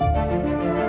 Música